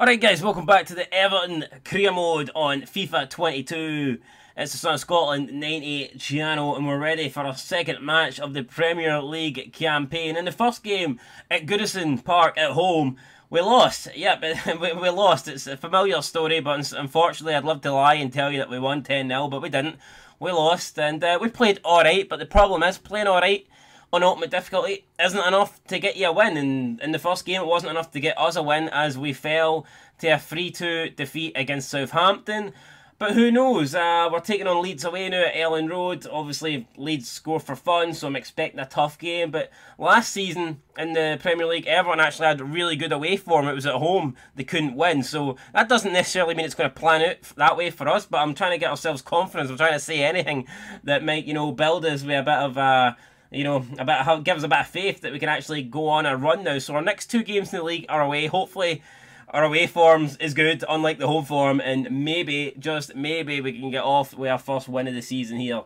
Alright guys, welcome back to the Everton career mode on FIFA 22. It's the Son of Scotland 90 channel and we're ready for our second match of the Premier League campaign. In the first game at Goodison Park at home, we lost. Yep, we, we lost. It's a familiar story, but unfortunately I'd love to lie and tell you that we won 10-0, but we didn't. We lost and uh, we played alright, but the problem is playing alright on ultimate difficulty isn't enough to get you a win. And in the first game, it wasn't enough to get us a win as we fell to a 3-2 defeat against Southampton. But who knows? Uh, we're taking on Leeds away now at Elland Road. Obviously, Leeds score for fun, so I'm expecting a tough game. But last season in the Premier League, everyone actually had really good away form. It was at home, they couldn't win. So that doesn't necessarily mean it's going to plan out that way for us. But I'm trying to get ourselves confidence. I'm trying to say anything that might, you know, build us with a bit of... Uh, you know, about how give us a bit of faith that we can actually go on a run now. So our next two games in the league are away. Hopefully, our away forms is good, unlike the home form, and maybe, just maybe, we can get off with our first win of the season here.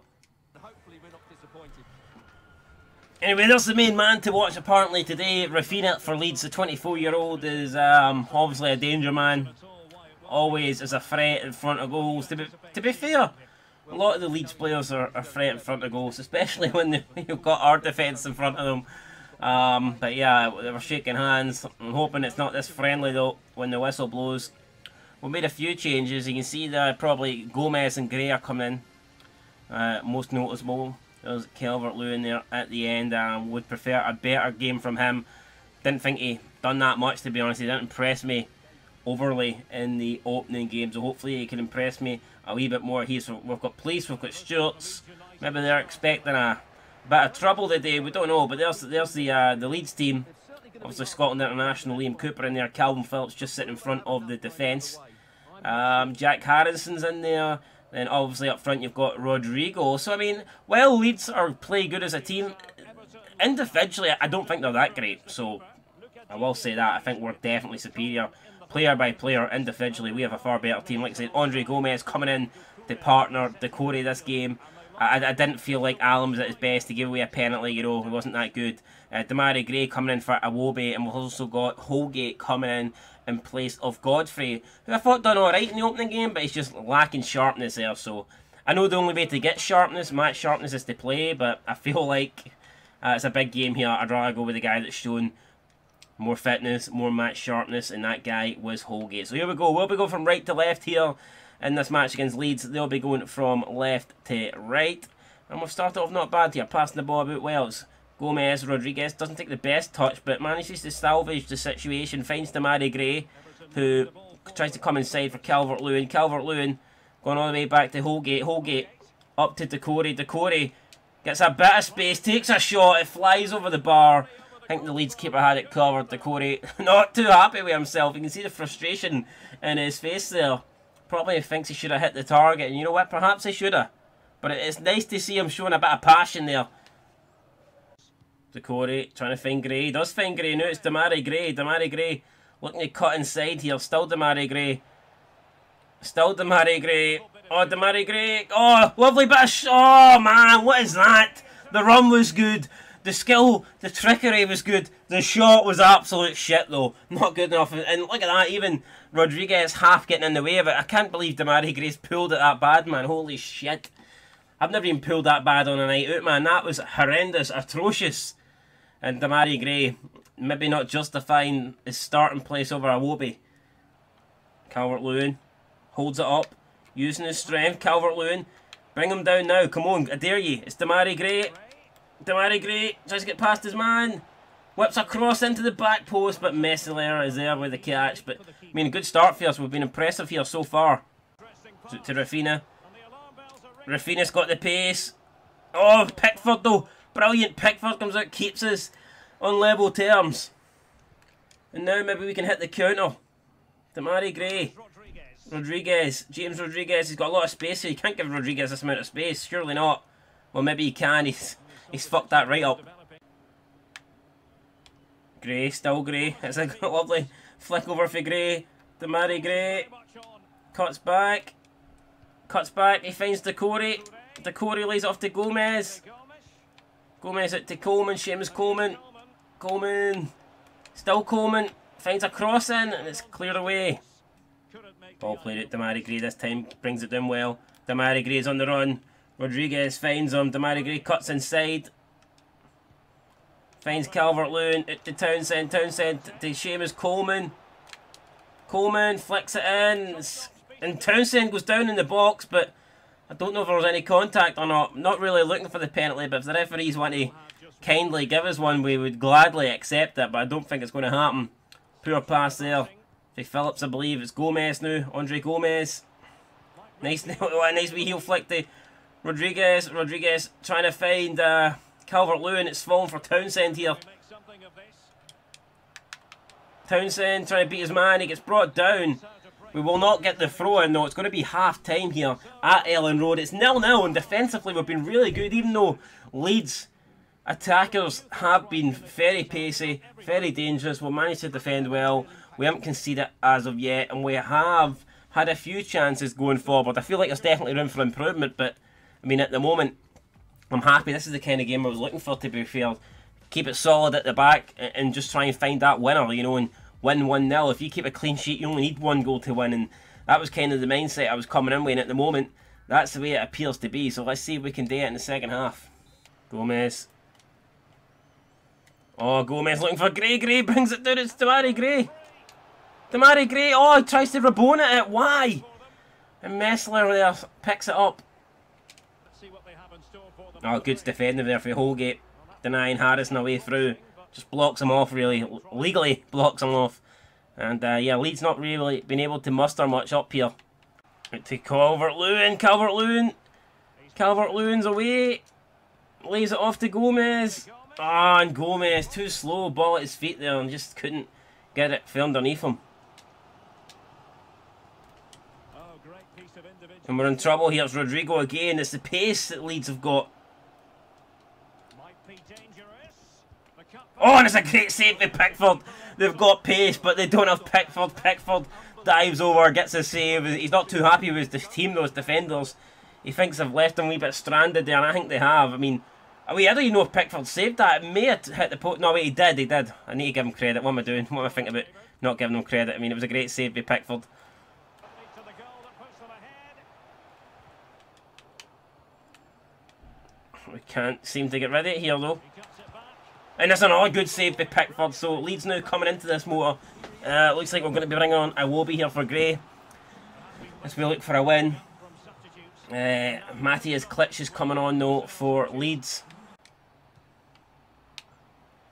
Anyway, there's the main man to watch apparently today. Raphinha for Leeds, the 24-year-old, is um, obviously a danger man. Always is a threat in front of goals. To be, to be fair, a lot of the Leeds players are, are threat in front of goals, especially when you've got our defence in front of them. Um, but yeah, they were shaking hands. I'm hoping it's not this friendly though when the whistle blows. We made a few changes. You can see that probably Gomes and Gray are coming in. Uh, most noticeable. There's Calvert-Lewin there at the end. Um, would prefer a better game from him. Didn't think he done that much to be honest. He didn't impress me overly in the opening game. So hopefully he can impress me a wee bit more. He's we've got Police, we've got Stewarts. Maybe they're expecting a bit of trouble today. We don't know, but there's there's the uh, the Leeds team. Obviously Scotland International, Liam Cooper in there, Calvin Phillips just sitting in front of the defence. Um, Jack Harrison's in there. Then obviously up front you've got Rodrigo. So I mean, while Leeds are play good as a team, individually I don't think they're that great. So I will say that I think we're definitely superior player by player, individually, we have a far better team. Like I said, Andre Gomes coming in to partner Doucouré this game. I, I didn't feel like Allen was at his best to give away a penalty, you know, he wasn't that good. Uh, Demarai Gray coming in for Iwobi, and we've also got Holgate coming in in place of Godfrey, who I thought done alright in the opening game, but he's just lacking sharpness there, so... I know the only way to get sharpness, match sharpness, is to play, but I feel like uh, it's a big game here. I'd rather go with the guy that's shown more fitness, more match sharpness, and that guy was Holgate. So here we go. We'll be going from right to left here in this match against Leeds. They'll be going from left to right. And we've started off not bad here, passing the ball about well. Gomes Rodriguez doesn't take the best touch, but manages to salvage the situation. Finds Demarai Gray, who tries to come inside for Calvert-Lewin. Calvert-Lewin going all the way back to Holgate. Holgate up to Doucouré. Doucouré gets a bit of space, takes a shot, it flies over the bar. I think the Leeds keeper had it covered. Doucouré not too happy with himself. You can see the frustration in his face there. Probably thinks he should have hit the target. And you know what? Perhaps he should have. But it's nice to see him showing a bit of passion there. Doucouré trying to find Gray. He does find Gray. Now it's Demarai Gray. Demarai Gray looking to cut inside here. Still Demarai Gray. Still Demarai Gray. Oh, Demarai Gray. Oh, lovely bit of... Oh, man. What is that? The run was good. The skill, the trickery was good. The shot was absolute shit, though. Not good enough. And look at that, even Rodriguez half getting in the way of it. I can't believe Demarai Gray's pulled it that bad, man. Holy shit. I've never even pulled that bad on a night out, man. That was horrendous, atrocious. And Demarai Gray, maybe not justifying his starting place over Iwobi. Calvert-Lewin holds it up, using his strength. Calvert-Lewin, bring him down now. Come on, I dare you. It's Demarai Gray. Demarai Gray tries to get past his man. Whips across into the back post, but Meslier is there with the catch. But, I mean, good start for us. We've been impressive here so far. To, to Raphinha. Raphinha's got the pace. Oh, Pickford, though. Brilliant. Pickford comes out, keeps us on level terms. And now maybe we can hit the counter. Demarai Gray. Rodriguez. James Rodriguez. He's got a lot of space here. You can't give Rodriguez this amount of space. Surely not. Well, maybe he can. He's He's fucked that right up. Gray, still Gray. It's a lovely flick over for Gray. Demarai Gray. Cuts back. Cuts back. He finds Doucouré. Doucouré lays off to Gomes. Gomes out to Coleman. Seamus Coleman. Coleman. Still Coleman. finds a cross in and it's cleared away. Ball played at Demarai Gray this time, brings it down well. Demarai Gray's on the run. Rodriguez finds him. Demarai Gray cuts inside. Finds Calvert-Lewin to Townsend. Townsend to Seamus Coleman. Coleman flicks it in. And Townsend goes down in the box, but I don't know if there was any contact or not. Not really looking for the penalty, but if the referees want to kindly give us one, we would gladly accept it, but I don't think it's going to happen. Poor pass there. Phillips, I believe. It's Gomes now. Andre Gomes. Nice, nice wee heel flick to Rodriguez. Rodriguez trying to find uh, Calvert-Lewin. It's fallen for Townsend here. Townsend trying to beat his man. He gets brought down. We will not get the throw in though. It's going to be half time here at Elland Road. It's nil-nil and defensively we've been really good even though Leeds attackers have been very pacey, very dangerous. We've managed to defend well. We haven't conceded as of yet and we have had a few chances going forward. I feel like there's definitely room for improvement but I mean at the moment I'm happy. This is the kind of game I was looking for to be fair. Keep it solid at the back and just try and find that winner, you know, and win 1 0. If you keep a clean sheet, you only need one goal to win. And that was kind of the mindset I was coming in with. And at the moment, that's the way it appears to be. So let's see if we can do it in the second half. Gomes. Oh, Gomes looking for Gray. Gray brings it down. It's Demarai Gray. Demarai Gray. Oh, he tries to Rabona it. Why? And Meslier there picks it up. Oh, good defending there for Holgate. Denying Harrison away through just blocks him off really, legally blocks him off. And uh, yeah, Leeds not really been able to muster much up here. To Calvert-Lewin, Calvert-Lewin, Calvert-Lewin's away, lays it off to Gomes. Ah, and Gomes, too slow, ball at his feet there and just couldn't get it from underneath him. And we're in trouble here, it's Rodrigo again, it's the pace that Leeds have got. Oh, and it's a great save by Pickford. They've got pace, but they don't have Pickford. Pickford dives over, gets a save. He's not too happy with the team, those defenders. He thinks they've left him a wee bit stranded there, and I think they have. I mean, I mean, I don't even know if Pickford saved that. It may have hit the post. No, wait, he did, he did. I need to give him credit. What am I doing? What am I thinking about not giving him credit? I mean, it was a great save by Pickford. We can't seem to get rid of it here, though. And there's another good save by Pickford. So Leeds now coming into this motor. Uh, looks like we're going to be bringing on Iwobi here for Gray. As we look for a win. Uh, Matthias Klich is coming on though for Leeds.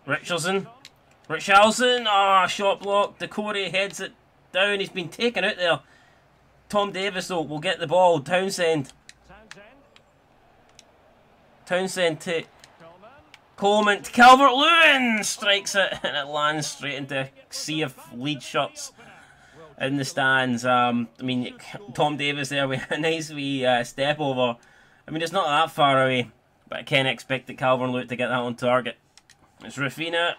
Richardson. Richarlison. Ah, oh, shot block. Doucouré heads it down. He's been taken out there. Tom Davies though will get the ball. Townsend. Townsend to Coleman Calvert-Lewin strikes it and it lands straight into a sea of lead shots in the stands. Um, I mean, Tom Davies there with a nice wee uh, step over. I mean, it's not that far away, but I can't expect that Calvert-Lewin to get that on target. It's Raphinha.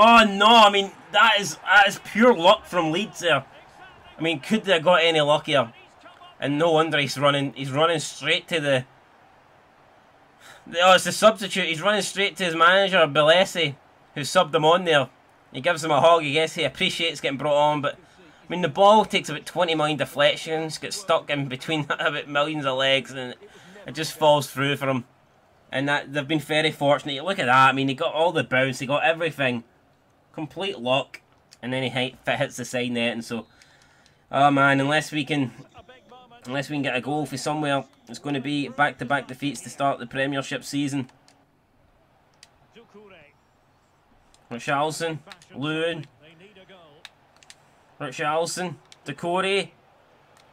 Oh no, I mean, that is that is pure luck from Leeds there. I mean, could they have got any luckier? And no wonder he's running he's running straight to the Oh, it's the substitute. He's running straight to his manager, Bielsa, who subbed him on there. He gives him a hug. I guess he appreciates getting brought on, but I mean, the ball takes about 20 million deflections, gets stuck in between about millions of legs, and it just falls through for him. And that they've been very fortunate. Look at that. I mean, he got all the bounce, he got everything complete luck, and then he hits the side net, and so, oh man, unless we can, unless we can get a goal for somewhere, it's going to be back-to-back -back defeats to start the Premiership season. Richarlison, Lewin, Richarlison, Doucouré,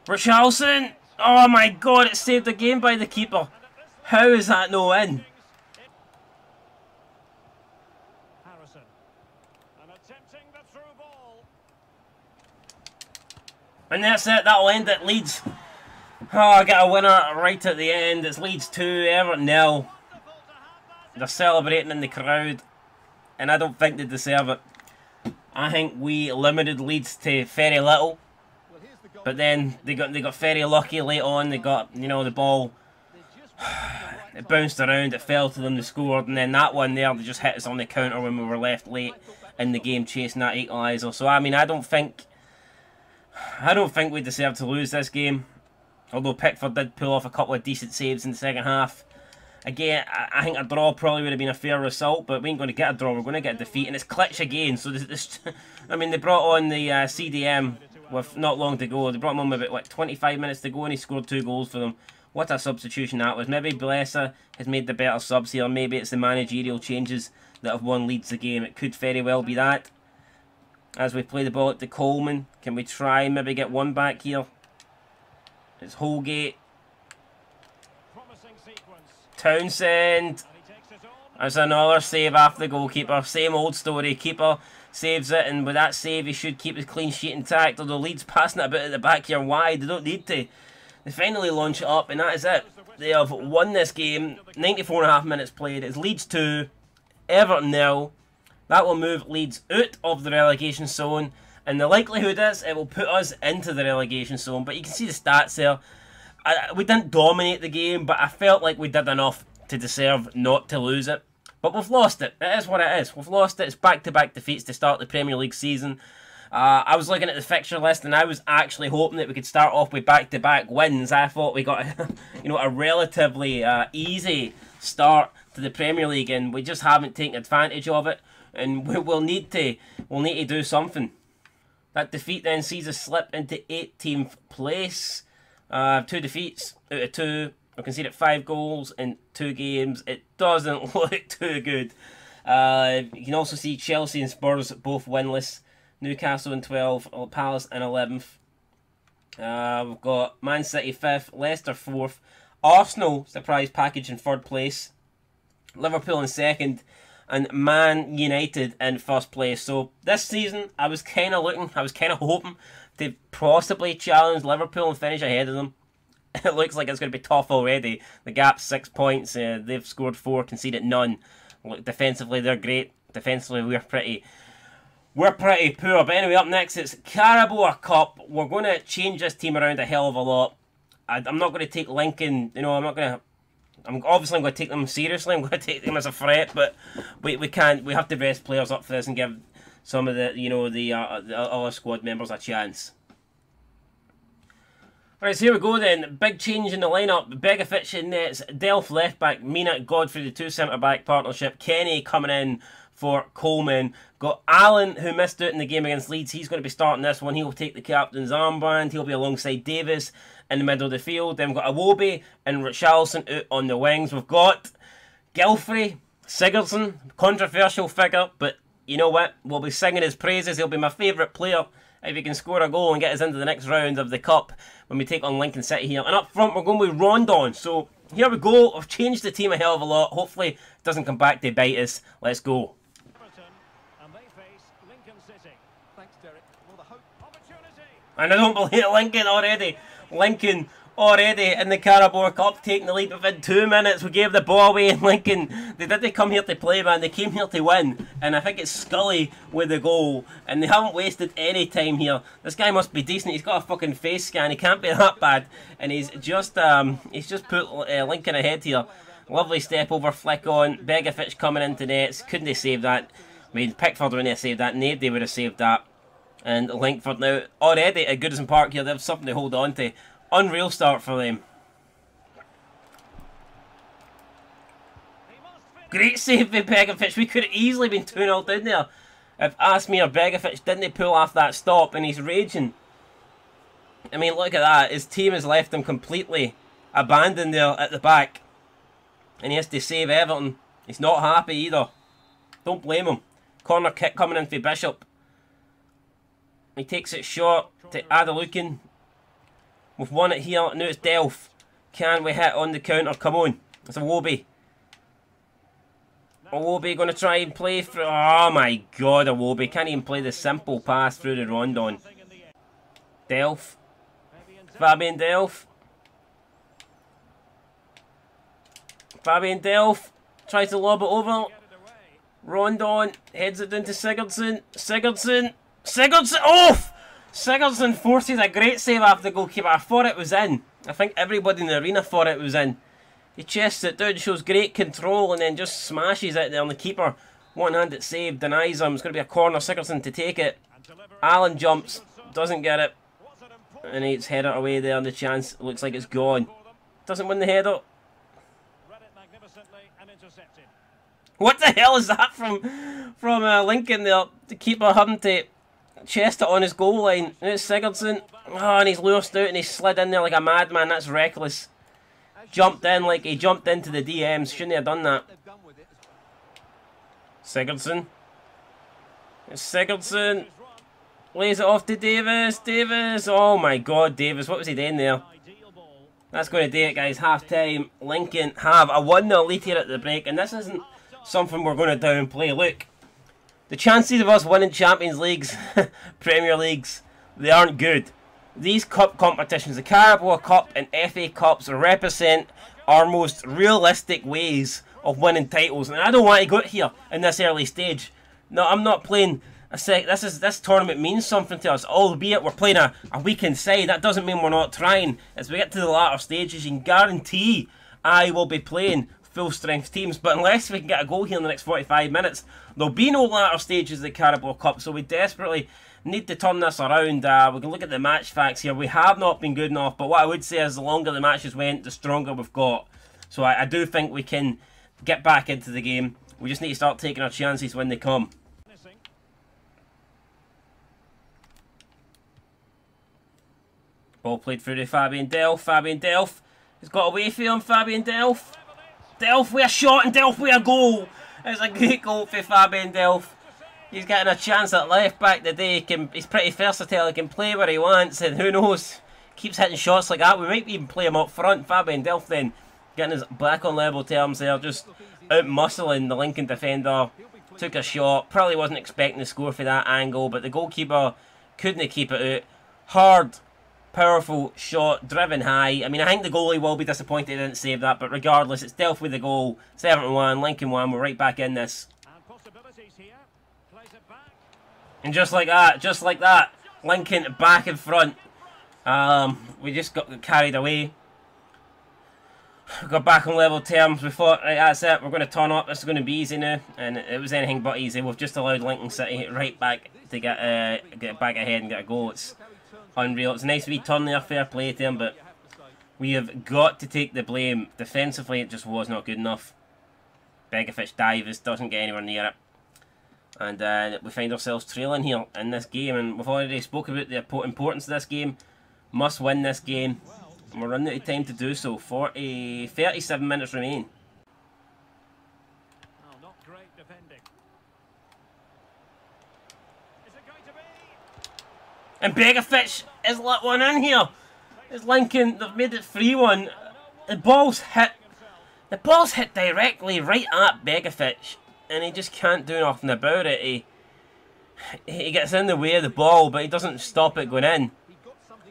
Richarlison, oh my god, it saved the game by the keeper. How is that no in? And that's it, that'll end it, Leeds. Oh, I got a winner right at the end. It's Leeds 2, Everton nil. They're celebrating in the crowd. And I don't think they deserve it. I think we limited Leeds to very little. But then they got they got very lucky late on. They got you know the ball. It bounced around, it fell to them, they scored, and then that one there, they just hit us on the counter when we were left late in the game chasing that equaliser. So I mean, I don't think, I don't think we deserve to lose this game. Although Pickford did pull off a couple of decent saves in the second half. Again, I think a draw probably would have been a fair result, but we ain't going to get a draw. We're going to get a defeat, and it's Klich again. So this, this I mean, they brought on the uh, CDM with not long to go. They brought him on with about like 25 minutes to go, and he scored two goals for them. What a substitution that was. Maybe Bielsa has made the better subs here. Maybe it's the managerial changes that have won Leeds the game. It could very well be that. As we play the ball at the Coleman, can we try and maybe get one back here? It's Holgate. Townsend. There's another save after the goalkeeper. Same old story. Keeper saves it, and with that save, he should keep his clean sheet intact. Although Leeds passing it a bit at the back here wide, they don't need to. They finally launch it up, and that is it. They have won this game. 94 and a half minutes played. It's Leeds 2, Everton nil. That will move Leeds out of the relegation zone. And the likelihood is it will put us into the relegation zone. But you can see the stats there. I, we didn't dominate the game, but I felt like we did enough to deserve not to lose it. But we've lost it. It is what it is. We've lost it. It's back-to-back -back defeats to start the Premier League season. Uh, I was looking at the fixture list and I was actually hoping that we could start off with back-to-back -back wins. I thought we got, you know, a relatively uh, easy start to the Premier League, and we just haven't taken advantage of it. And we, will need to, we'll need to do something. That defeat then sees us slip into 18th place. Uh, two defeats out of two. We conceded five goals in two games. It doesn't look too good. Uh, you can also see Chelsea and Spurs both winless. Newcastle in 12th, Palace in 11th. Uh, we've got Man City 5th, Leicester 4th, Arsenal, surprise package in 3rd place, Liverpool in 2nd, and Man United in 1st place. So this season, I was kind of looking, I was kind of hoping to possibly challenge Liverpool and finish ahead of them. It looks like it's going to be tough already. The gap's 6 points, uh, they've scored 4, conceded none. Look, defensively, they're great. Defensively, we're pretty we're pretty poor. But anyway, up next it's Carabao Cup. We're going to change this team around a hell of a lot. I, am not going to take Lincoln, you know, I'm not going to... I'm obviously I'm going to take them seriously. I'm going to take them as a threat, but we, we can't. We have to rest players up for this and give some of the, you know, the, uh, the other squad members a chance. All right, so here we go then. Big change in the lineup. Begovic in nets. Delph left back. Mina Godfrey, the two centre back partnership. Kenny coming in for Coleman. Got Allen, who missed out in the game against Leeds. He's going to be starting this one. He'll take the captain's armband. He'll be alongside Davies in the middle of the field. Then we've got Iwobi and Richarlison out on the wings. We've got Gylfi, Sigurdsson, controversial figure, but you know what? We'll be singing his praises. He'll be my favourite player if he can score a goal and get us into the next round of the Cup when we take on Lincoln City here. And up front, we're going with Rondon. So here we go. I've changed the team a hell of a lot. Hopefully, it doesn't come back to bite us. Let's go. And I don't believe Lincoln already. Lincoln already in the Carabao Cup taking the lead within two minutes. We gave the ball away and Lincoln, they didn't come here to play, man. They came here to win. And I think it's Scully with the goal. And they haven't wasted any time here. This guy must be decent. He's got a fucking face scan. He can't be that bad. And he's just um, he's just put uh, Lincoln ahead here. Lovely step over, flick on. Begovic coming into nets. Couldn't they save that? I mean, Pickford when they saved that. Nobody would have saved that. And Linkford now already at Goodison Park here, they have something to hold on to. Unreal start for them. Great save by Begovic. We could have easily been 2-0 down there. If Asmir Begovic didn't pull off that stop and he's raging. I mean, look at that. His team has left him completely abandoned there at the back. And he has to save Everton. He's not happy either. Don't blame him. Corner kick coming in for Bishop. He takes it short to Adelakun. We've won it here. Now it's Delph. Can we hit on the counter? Come on. It's a Iwobi. Iwobi going to try and play through. Oh my god, Iwobi. Can't even play the simple pass through the Rondon. Delph. Fabian Delph. Fabian Delph. Tries to lob it over. Rondon heads it into Sigurdsson. Sigurdsson. Sigurdsson off! Sigurdsson forces a great save after the goalkeeper. I thought it was in. I think everybody in the arena thought it was in. He chests it down, shows great control, and then just smashes it there on the keeper. One handed save, denies him. It's going to be a corner. Sigurdsson to take it. Allen jumps, doesn't get it. And it's header away there, and the chance looks like it's gone. Doesn't win the header. What the hell is that from from uh, Lincoln there? The keeper having to chest it on his goal line. It's Sigurdsson. Oh, and he's loosed out and he slid in there like a madman. That's reckless. Jumped in like he jumped into the DMs. Shouldn't have done that. Sigurdsson. It's Sigurdsson. Lays it off to Davies. Davies. Oh my god, Davies. What was he doing there? That's going to do it, guys. Half time. Lincoln have a 1 0 lead here at the break. And this isn't something we're going to downplay. Look, the chances of us winning Champions Leagues, Premier Leagues, they aren't good. These cup competitions, the Carabao Cup and FA Cups, represent our most realistic ways of winning titles. And I don't want to go here in this early stage. No, I'm not playing a sec. This is this tournament means something to us. Albeit we're playing a, a weekend side, that doesn't mean we're not trying. As we get to the latter stages, you can guarantee I will be playing full strength teams. But unless we can get a goal here in the next 45 minutes, there'll be no latter stages of the Carabao Cup. So we desperately need to turn this around. Uh, we can look at the match facts here. We have not been good enough, but what I would say is the longer the matches went, the stronger we've got. So I, I do think we can get back into the game. We just need to start taking our chances when they come. Ball played through to Fabian Delph. Fabian Delph has got away from him. Fabian Delph. Delph with a shot and Delph with a goal. It's a great goal for Fabian Delph. He's getting a chance at left back today. He can, he's pretty versatile. He can play where he wants, and who knows? Keeps hitting shots like that. We might even play him up front. Fabian Delph then getting his back on level terms there, just out muscling the Lincoln defender. Took a shot. Probably wasn't expecting to score for that angle, but the goalkeeper couldn't keep it out. Hard powerful shot, driven high. I mean, I think the goalie will be disappointed he didn't save that, but regardless, it's Delph with the goal. 7-1, Lincoln 1, we're right back in this. And just like that, just like that, Lincoln back in front. Um, we just got carried away. Got back on level terms. We thought, right, that's it. We're going to turn up. This is going to be easy now, and it was anything but easy. We've just allowed Lincoln City right back to get uh, get back ahead and get a goal. It's unreal. It's nice be turn there, fair play to him, but we have got to take the blame. Defensively, it just was not good enough. Begovic dives, doesn't get anywhere near it. And uh, we find ourselves trailing here in this game, and we've already spoke about the importance of this game. Must win this game. And we're running out of time to do so. 40, 37 minutes remain. And Begovic is let one in here. It's Lincoln, they've made it 3-1. The ball's hit, the ball's hit directly right at Begovic. And he just can't do nothing about it. He, he gets in the way of the ball, but he doesn't stop it going in.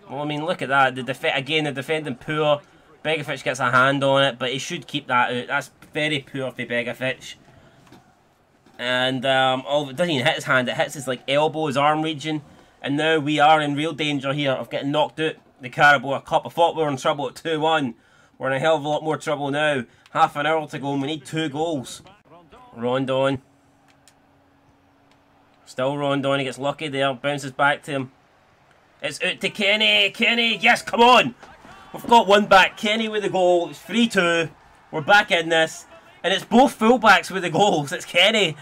Well, I mean, look at that. The def Again, the defending poor. Begovic gets a hand on it, but he should keep that out. That's very poor for Begovic. And um, it doesn't even hit his hand. It hits his like elbow, his arm region. And now we are in real danger here of getting knocked out the Carabao Cup. I thought we were in trouble at 2-1. We're in a hell of a lot more trouble now. Half an hour to go and we need two goals. Rondon. Still Rondon. He gets lucky there. Bounces back to him. It's out to Kenny. Kenny. Yes, come on. We've got one back. Kenny with the goal. It's 3-2. We're back in this. And it's both fullbacks with the goals. It's Kenny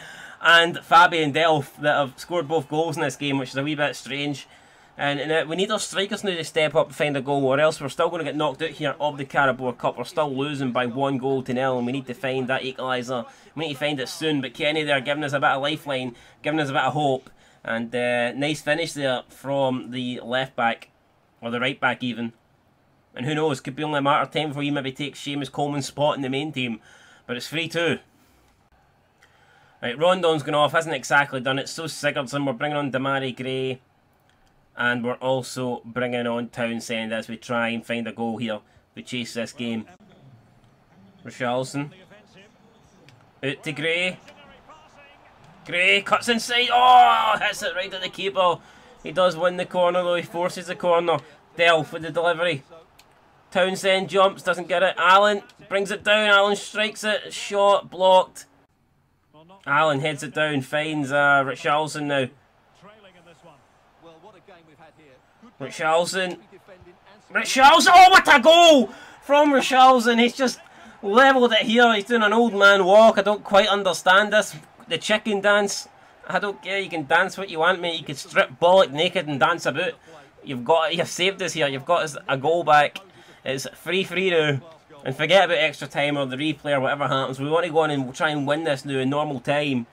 and Fabian Delph that have scored both goals in this game, which is a wee bit strange. And, and uh, we need our strikers now to step up and find a goal, or else we're still going to get knocked out here of the Carabao Cup. We're still losing by one goal to nil, and we need to find that equaliser. We need to find it soon. But Kenny there giving us a bit of lifeline, giving us a bit of hope. And uh, nice finish there from the left back, or the right back even. And who knows, could be only a matter of time before you maybe take Seamus Coleman's spot in the main team. But it's 3-2. Right, Rondon's gone off, hasn't exactly done it. So Sigurdsson, we're bringing on Demarai Gray. And we're also bringing on Townsend as we try and find a goal here. We chase this game. Richarlison. Out to Gray. Gray cuts inside. Oh, hits it right at the keeper. He does win the corner though, he forces the corner. Delph with the delivery. Townsend jumps, doesn't get it. Allen brings it down, Allen strikes it, shot, blocked. Allen heads it down, finds uh, Richarlison now. Richarlison. Richarlison, oh what a goal from Richarlison. He's just levelled it here. He's doing an old man walk. I don't quite understand this. The chicken dance. I don't care. You can dance what you want, mate. You can strip bollock naked and dance about. You've got, you've saved us here. You've got us a goal back. It's free free now. And forget about extra time or the replay or whatever happens. We want to go on and try and win this now in normal time.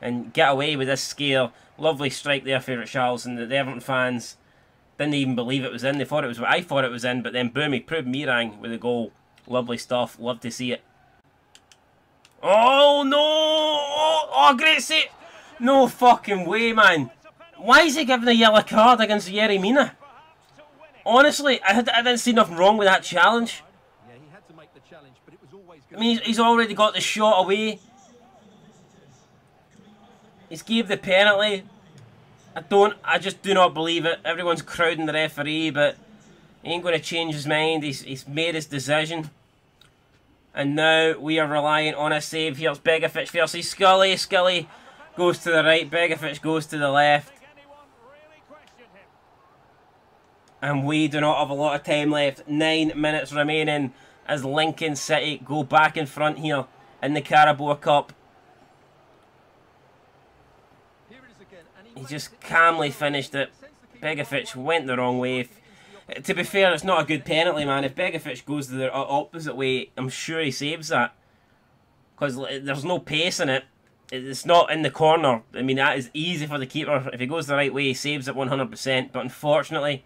And get away with this scare. Lovely strike there for Richarlison. and the Everton fans didn't even believe it was in. They thought it was. What I thought it was in, but then boom, he proved me wrong with a goal. Lovely stuff. Love to see it. Oh no! Oh, oh great save! No fucking way, man. Why is he giving a yellow card against Yerry Mina? Honestly, I, I didn't see nothing wrong with that challenge. I mean, he's already got the shot away. He's gave the penalty. I don't, I just do not believe it. Everyone's crowding the referee, but he ain't going to change his mind. He's, he's made his decision. And now we are relying on a save. Here's Begovic versus Scully. Scully goes to the right. Begovic goes to the left. And we do not have a lot of time left. Nine minutes remaining as Lincoln City go back in front here in the Carabao Cup. He just calmly finished it. Begovic went the wrong way. To be fair, it's not a good penalty, man. If Begovic goes the opposite way, I'm sure he saves that. Because there's no pace in it. It's not in the corner. I mean, that is easy for the keeper. If he goes the right way, he saves it 100%. But unfortunately,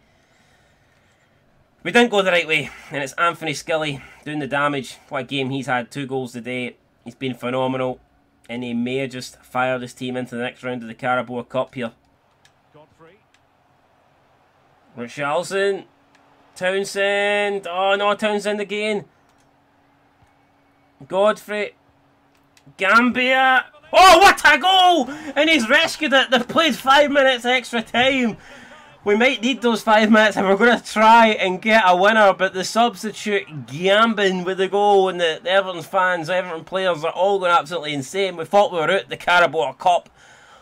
we didn't go the right way, and it's Anthony Scully doing the damage. What a game he's had, two goals today. He's been phenomenal, and he may have just fired his team into the next round of the Carabao Cup here. Godfrey. Richarlison, Townsend, oh no, Townsend again. Godfrey, Gbamin, oh what a goal! And he's rescued it, they've played five minutes extra time. We might need those five minutes and we're going to try and get a winner, but the substitute gambling with the goal and the, the Everton fans, Everton players are all going absolutely insane. We thought we were out the Carabao Cup.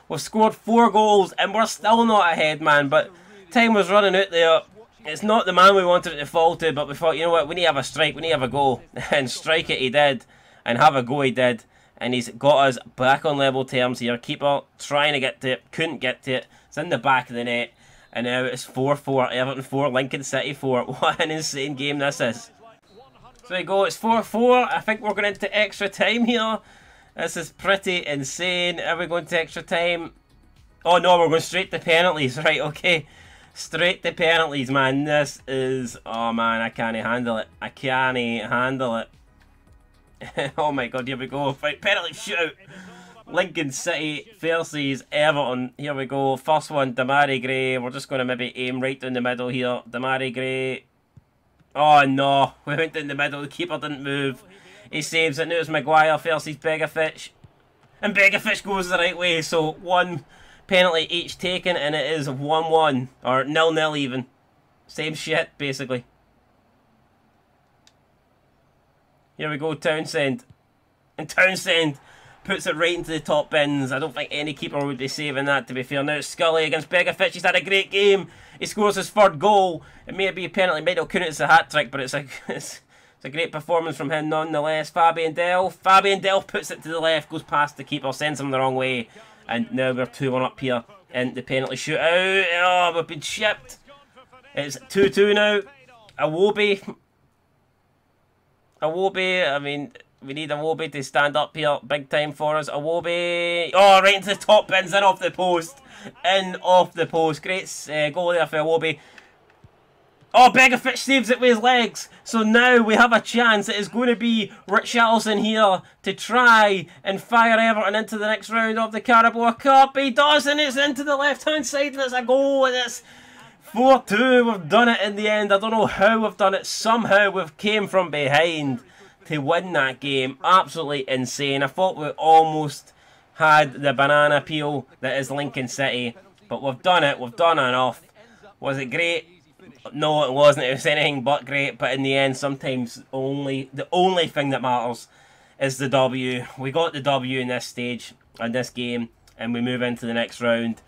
We've scored four goals and we're still not ahead, man, but time was running out there. It's not the man we wanted it to fall to, but we thought, you know what, we need to have a strike, we need to have a goal. and strike it he did, and have a go he did. And he's got us back on level terms here. Keeper trying to get to it, couldn't get to it. It's in the back of the net. And now it's 4-4, Everton 4, Lincoln City 4. What an insane game this is. So we go, it's 4-4. I think we're going into extra time here. This is pretty insane. Are we going to extra time? Oh no, we're going straight to penalties. Right, okay. Straight to penalties, man. This is... Oh man, I can't handle it. I can't handle it. oh my god, here we go. Right, penalty shootout. Lincoln City versus Everton. Here we go. First one, Demarai Gray. We're just going to maybe aim right down the middle here. Demarai Gray. Oh no, we went down the middle. The keeper didn't move. He saves it. Now it's Maguire versus Begovic. And Begovic goes the right way. So one penalty each taken and it is 1-1. Or nil-nil even. Same shit, basically. Here we go, Townsend. And Townsend puts it right into the top bins. I don't think any keeper would be saving that, to be fair. Now it's Scully against Begovic. He's had a great game. He scores his third goal. It may be a penalty. Might not count it as a hat-trick, but it's a, it's, it's a great performance from him nonetheless. Fabian Delph. Fabian Delph puts it to the left, goes past the keeper, sends him the wrong way. And now we're 2-1 up here in the penalty shootout. Oh, we've been shipped. It's 2-2 now. Iwobi. Iwobi, I mean, we need a Iwobi to stand up here big time for us. A Iwobi. Oh, right into the top bins, in off the post. In off the post. Great uh, goal there for Iwobi. Oh, Begovic saves it with his legs. So now we have a chance. It is going to be Richarlison here to try and fire Everton into the next round of the Carabao Cup. He does, and it's into the left-hand side, and it's a goal, and it's 4-2. We've done it in the end. I don't know how we've done it. Somehow we've came from behind to win that game. Absolutely insane. I thought we almost had the banana peel that is Lincoln City. But we've done it. We've done enough. Was it great? No, it wasn't. It was anything but great. But in the end, sometimes only the only thing that matters is the W. We got the W in this stage, in this game, and we move into the next round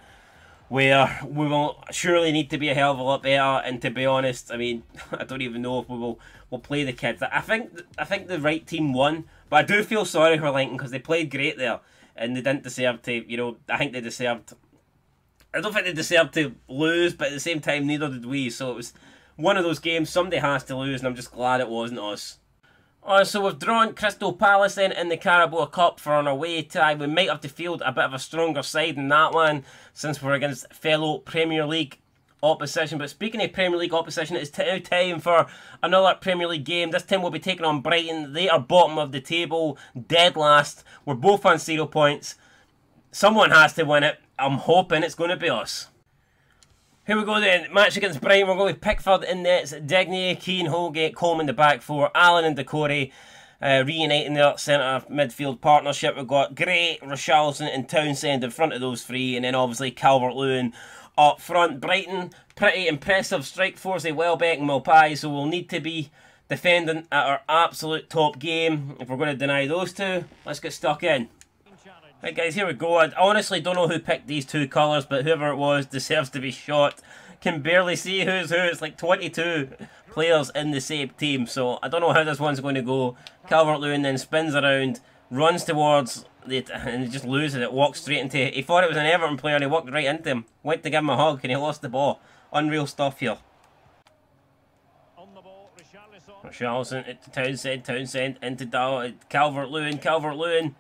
where we will surely need to be a hell of a lot better. And to be honest, I mean, I don't even know if we will will play the kids. I think I think the right team won, but I do feel sorry for Lincoln because they played great there, and they didn't deserve to. You know, I think they deserved. I don't think they deserved to lose, but at the same time, neither did we. So it was one of those games. Somebody has to lose, and I'm just glad it wasn't us. Oh, so we've drawn Crystal Palace in, in the Carabao Cup for an away tie. We might have to field a bit of a stronger side in that one since we're against fellow Premier League opposition. But speaking of Premier League opposition, it's now time for another Premier League game. This time we'll be taking on Brighton. They are bottom of the table, dead last. We're both on zero points. Someone has to win it. I'm hoping it's going to be us. Here we go then. Match against Brighton. We're going with Pickford in nets, Digne, Keane, Holgate, Coleman in the back four, Allen and Doucouré. Uh, reuniting their centre midfield partnership. We've got Gray, Richarlison and Townsend in front of those three, and then obviously Calvert-Lewin up front. Brighton, pretty impressive strike force. They Welbeck and Maupay, so we'll need to be defending at our absolute top game if we're going to deny those two. Let's get stuck in. Right guys, here we go. I honestly don't know who picked these two colours, but whoever it was deserves to be shot. Can barely see who's who. It's like 22 players in the same team, so I don't know how this one's going to go. Calvert-Lewin then spins around, runs towards the, and he just loses it, walks straight into it. He thought it was an Everton player and he walked right into him. Went to give him a hug and he lost the ball. Unreal stuff here. On the ball, Richarlison, Townsend, Townsend, into Calvert-Lewin, Calvert-Lewin.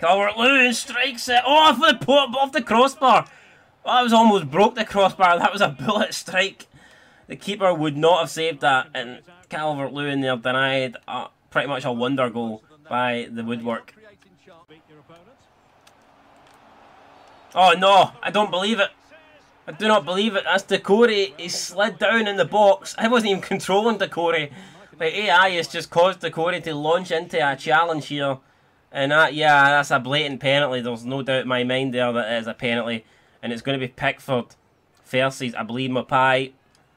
Calvert-Lewin strikes it off the off the crossbar. Oh, that was almost broke the crossbar. That was a bullet strike. The keeper would not have saved that, and Calvert-Lewin there denied uh, pretty much a wonder goal by the woodwork. Oh no, I don't believe it. I do not believe it. That's Doucouré. He slid down in the box. I wasn't even controlling Doucouré. But AI has just caused Doucouré to launch into a challenge here. And that, yeah, that's a blatant penalty. There's no doubt in my mind there that it is a penalty. And it's going to be Pickford versus, I believe, Maupay.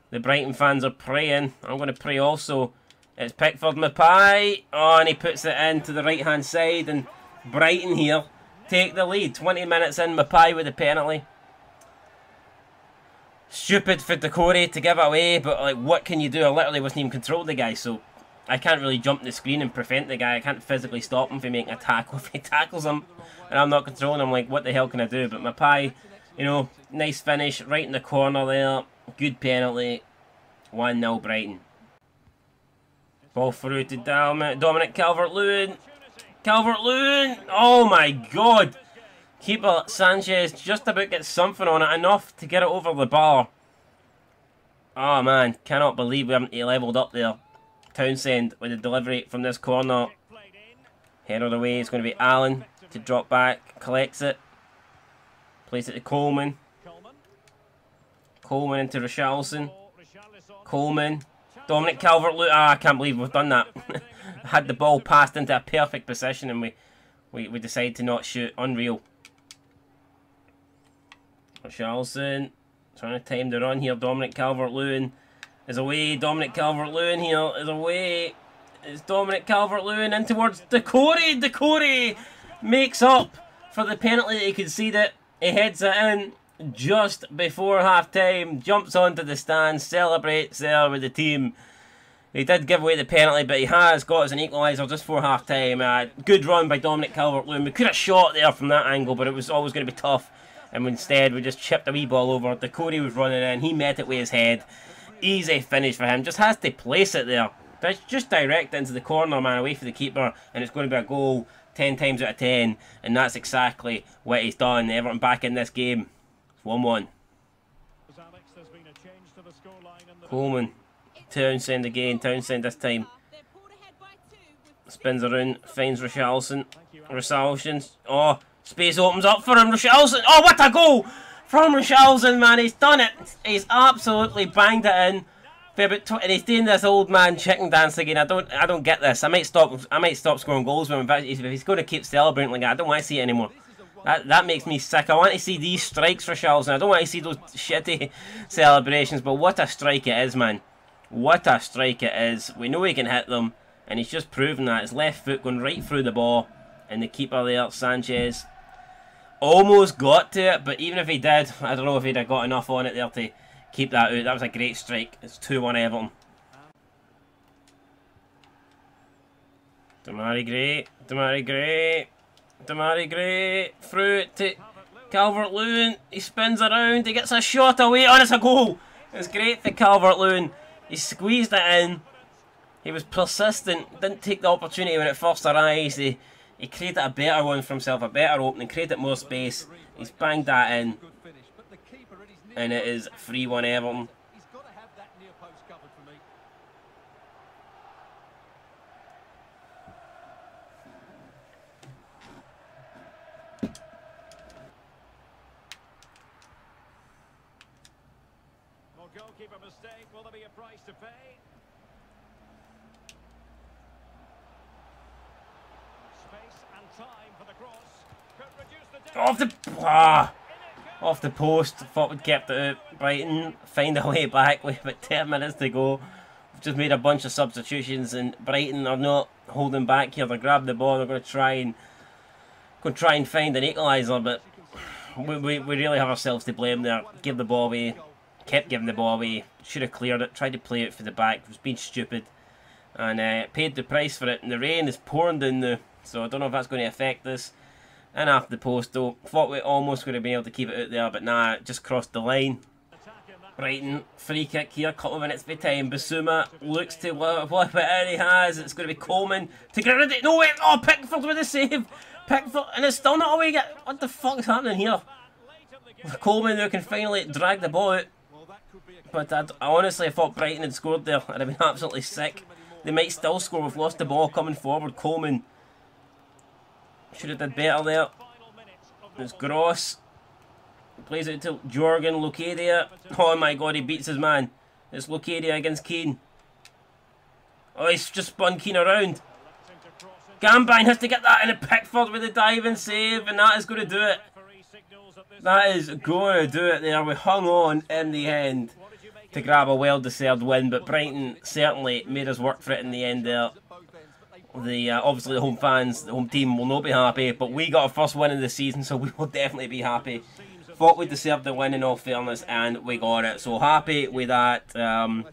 The Brighton fans are praying. I'm going to pray also. It's Pickford Maupay. Oh, and he puts it into the right-hand side. And Brighton here take the lead. 20 minutes in, Maupay with the penalty. Stupid for Doucouré to give it away, but like, what can you do? I literally wasn't even controlling the guy, so I can't really jump the screen and prevent the guy. I can't physically stop him from making a tackle. If he tackles him and I'm not controlling him, like, what the hell can I do? But Maupay, you know, nice finish, right in the corner there. Good penalty. 1-0 Brighton. Ball through to Dominic Calvert-Lewin. Calvert-Lewin! Oh my god! Keeper Sanchez just about gets something on it, enough to get it over the bar. Oh man, cannot believe we haven't leveled up there. Townsend with the delivery from this corner. Headed away, it's going to be Allen to drop back, collects it. Plays it to Coleman. Coleman into Richarlison. Coleman. Dominic Calvert-Lewin. Ah, I can't believe we've done that. Had the ball passed into a perfect position and we, we, we decided to not shoot. Unreal. Richarlison. Trying to time the run here. Dominic Calvert-Lewin is away. Dominic Calvert-Lewin here is away. It's Dominic Calvert-Lewin in towards Doucouré. Doucouré makes up for the penalty that he conceded. He heads it in just before half time. Jumps onto the stand. Celebrates there with the team. He did give away the penalty, but he has got as an equaliser just before half time. Uh, good run by Dominic Calvert-Lewin. We could have shot there from that angle, but it was always going to be tough. And instead, we just chipped a wee ball over. Doucouré was running in. He met it with his head. Easy finish for him. Just has to place it there. But just direct into the corner, man, away from the keeper. And it's going to be a goal 10 times out of 10. And that's exactly what he's done. Everton back in this game. 1-1. Coleman. Townsend again. Townsend this time. Spins around. Finds Richarlison. Richarlison. Oh, space opens up for him. Richarlison. Oh, what a goal! From Richarlison, man. He's done it. He's absolutely banged it in. and he's doing this old man chicken dance again. I don't, I don't get this. I might stop. I might stop scoring goals with him. If he's going to keep celebrating like that, I don't want to see it anymore. That that makes me sick. I want to see these strikes for Charleston. I don't want to see those shitty celebrations, but what a strike it is, man. What a strike it is. We know he can hit them, and he's just proven that. His left foot going right through the ball, and the keeper there, Sanchez, almost got to it, but even if he did, I don't know if he'd have got enough on it there to keep that out. That was a great strike. It's 2-1 Everton. Demarai Gray, Demarai Gray, Demarai Gray, through to Calvert-Lewin, he spins around, he gets a shot away, oh it's a goal! It's great for Calvert-Lewin, he squeezed it in, he was persistent, didn't take the opportunity when it first arrived, he, he created a better one for himself, a better opening, created more space, he's banged that in, and it is 3-1 Everton. Goalkeeper mistake. Will there be a price to pay? Space and time for the cross. Could reduce the Off the ah, off the post. Thought we'd kept it out. Brighton find a way back with about 10 minutes to go. We've just made a bunch of substitutions and Brighton are not holding back here. They grab the ball. They're going to try and to try and find an equaliser, but we, we, we really have ourselves to blame there. Give the ball away kept giving the ball away, should have cleared it, tried to play it for the back, was being stupid, and uh, paid the price for it. And the rain is pouring down the, so I don't know if that's going to affect this. And after the post though, thought we almost going to be able to keep it out there, but nah, just crossed the line. Brighton, free kick here, couple of minutes by time. Bissouma looks to what it he has. It's going to be Coleman to get rid of it. No, wait, oh, Pickford with the save. Pickford, and it's still not away yet. What the fuck is happening here? Coleman who can finally drag the ball out. But I'd, I honestly thought Brighton had scored there. I'd have been absolutely sick. They might still score. We've lost the ball coming forward. Coleman should have did better there. It's Gross. Plays it to Jorgen Locadia. Oh my god, he beats his man. It's Locadia against Keane. Oh, he's just spun Keane around. Gbamin has to get that in a Pickford with a diving save, and that is going to do it. That is going to do it there. We hung on in the end to grab a well-deserved win, but Brighton certainly made us work for it in the end there. The uh, Obviously the home fans, the home team will not be happy, but we got our first win of the season, so we will definitely be happy. Thought we deserved the win in all fairness, and we got it. So happy with that. Um,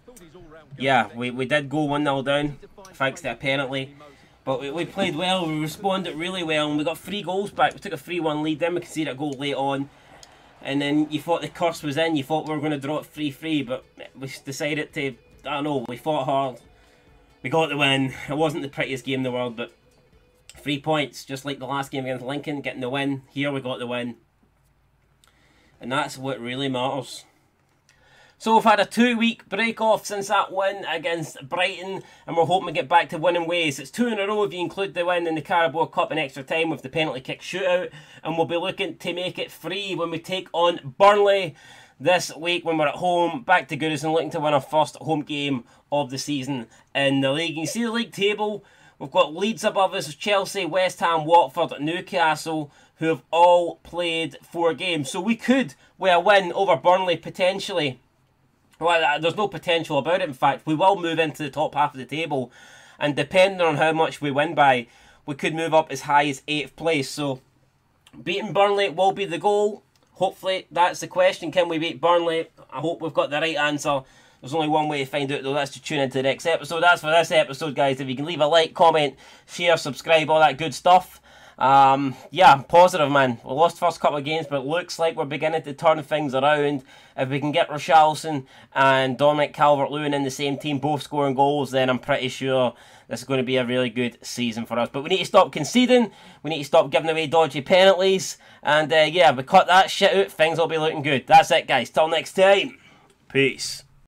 yeah, we, we did go 1-0 down, thanks to a penalty. But we, we played well, we responded really well, and we got three goals back. We took a 3-1 lead, then we conceded a goal late on and then you thought the curse was in, you thought we were going to draw it 3-3, but we decided to, I don't know, we fought hard, we got the win, it wasn't the prettiest game in the world, but three points, just like the last game against Lincoln, getting the win, here we got the win, and that's what really matters. So we've had a two-week break off since that win against Brighton, and we're hoping to get back to winning ways. It's two in a row if you include the win in the Carabao Cup in extra time with the penalty kick shootout, and we'll be looking to make it free when we take on Burnley this week when we're at home, back to Goodison, looking to win our first home game of the season in the league. You can see the league table. We've got Leeds above us, Chelsea, West Ham, Watford, Newcastle, who have all played four games. So we could, with a win over Burnley, potentially well, uh, there's no potential about it. In fact, we will move into the top half of the table, and depending on how much we win by, we could move up as high as eighth place. So, beating Burnley will be the goal. Hopefully, that's the question. Can we beat Burnley? I hope we've got the right answer. There's only one way to find out, though. That's to tune into the next episode. That's for this episode, guys. If you can leave a like, comment, share, subscribe, all that good stuff. Um, yeah, positive, man. We lost first couple of games, but it looks like we're beginning to turn things around. If we can get Richarlison and Dominic Calvert-Lewin in the same team, both scoring goals, then I'm pretty sure this is going to be a really good season for us. But we need to stop conceding. We need to stop giving away dodgy penalties. And uh, yeah, we cut that shit out, things will be looking good. That's it, guys. Till next time. Peace.